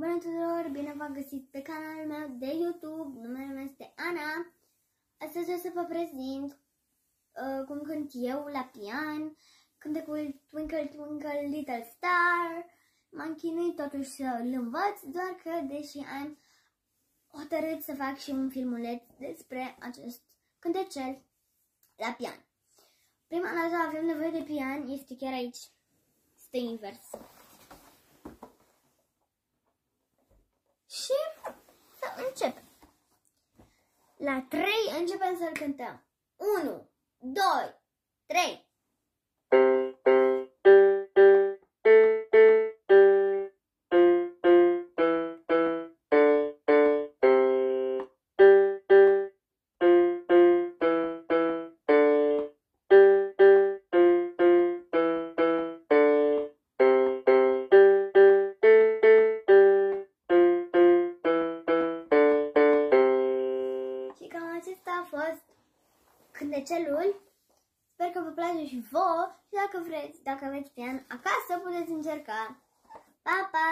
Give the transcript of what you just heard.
Bună tuturor, bine v-am găsit pe canalul meu de YouTube, numele meu este Ana. Astăzi o să vă prezint uh, cum cânt eu la pian, cântecul Twinkle Twinkle Little Star. M-am chinuit totuși să îl învăț, doar că deși am hotărât să fac și un filmuleț despre acest cântecel la pian. Prima dată avem nevoie de pian, este chiar aici, este invers. Și să începem. La 3 începem să-l cântăm. 1, 2, 3. Fost cântecelul. Sper că vă place și vouă și dacă vreți, dacă aveți pian acasă, puteți încerca. Pa, pa!